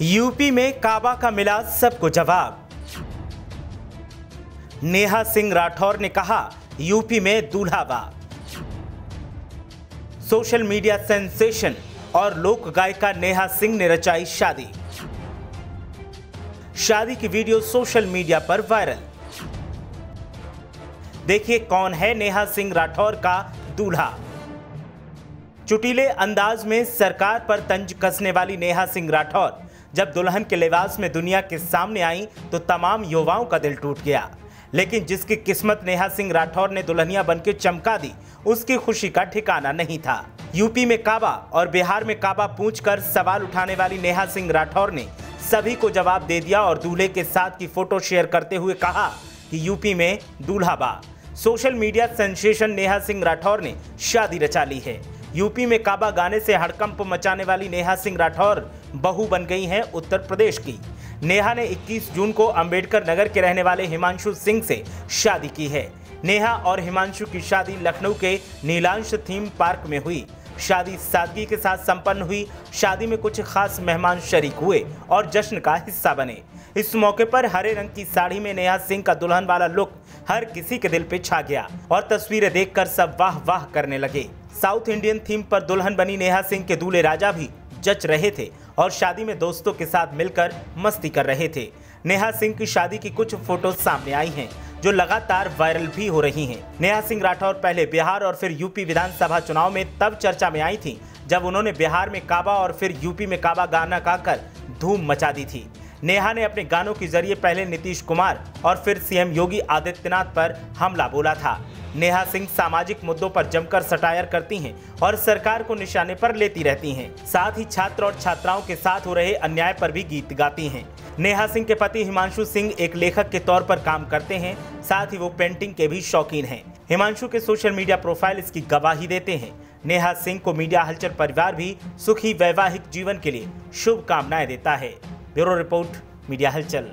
UP में काबा का मिला सबको जवाब। नेहा सिंह राठौर ने कहा, यूपी में दूल्हावा सोशल मीडिया सेंसेशन और लोक गायिका नेहा सिंह ने रचाई शादी। शादी की वीडियो सोशल मीडिया पर वायरल। देखिए कौन है नेहा सिंह राठौर का दूल्हा। चुटीले अंदाज में सरकार पर तंज कसने वाली नेहा सिंह राठौर। जब दुल्हन के लिबास में दुनिया के सामने आई तो तमाम युवाओं का दिल टूट गया। लेकिन जिसकी किस्मत नेहा सिंह राठौर ने दुल्हनिया बनके चमका दी, उसकी खुशी का ठिकाना नहीं था। यूपी में काबा और बिहार में काबा पूछकर सवाल उठाने वाली नेहा सिंह राठौर ने सभी को जवाब दे दिया और दूल्हे के साथ की फ़ोटो शेयर करते हुए कहा कि यूपी में दूल्हा बा। Social media sensation Neha Singh Rathore ने शादी रचा ली है। यूपी में काबा गाने से हड़कंप मचाने वाली नेहा सिंह राठौर बहू बन गई हैं उत्तर प्रदेश की। नेहा ने 21 जून को अंबेडकर नगर के रहने वाले हिमांशु सिंह से शादी की है। नेहा और हिमांशु की शादी लखनऊ के नीलांश थीम पार्क में हुई। शादी सादगी के साथ संपन्न हुई। शादी में कुछ खास मेहमान शरीक हुए और जश्न का हिस्सा बने। इस मौके पर हरे रंग की साड़ी में नेहा सिंह का दुल्हन वाला लुक हर किसी के दिल पे छा गया और तस्वीरें देखकर सब वाह वाह करने लगे। साउथ इंडियन थीम पर दुल्हन बनी नेहा सिंह के दूल्हे राजा भी जच रहे थे और शादी में दोस्तों के साथ मिलकर मस्ती कर रहे थे। नेहा सिंह की शादी की कुछ फ़ोटो सामने आई हैं, जो लगातार वायरल भी हो रही हैं। नेहा सिंह राठौर पहले बिहार और फिर यूपी विधानसभा चुनाव में तब चर्चा में आई थी, जब उन्होंने बिहार में काबा और फिर यूपी में काबा गाना गाकर धूम मचा दी थी। नेहा ने अपने गानों के ज़रिए पहले नीतीश कुमार और फिर सीएम योगी आदित्यनाथ पर हमला बोला था। नेहा सिंह सामाजिक मुद्दों पर जमकर सटायर करती हैं और सरकार को निशाने पर लेती रहती हैं। साथ ही छात्र और छात्राओं के साथ हो रहे अन्याय पर भी गीत गाती हैं। नेहा सिंह के पति हिमांशु सिंह एक लेखक के तौर पर काम करते हैं, साथ ही वो पेंटिंग के भी शौकीन हैं। हिमांशु के सोशल मीडिया प्रोफ़ाइल इसकी गवाही देते हैं। नेहा सिंह को मीडिया हलचल परिवार भी सुखी वैवाहिक जीवन के लिए शुभकामनाएँ देता है। ब्यूरो रिपोर्ट, मीडिया हलचल।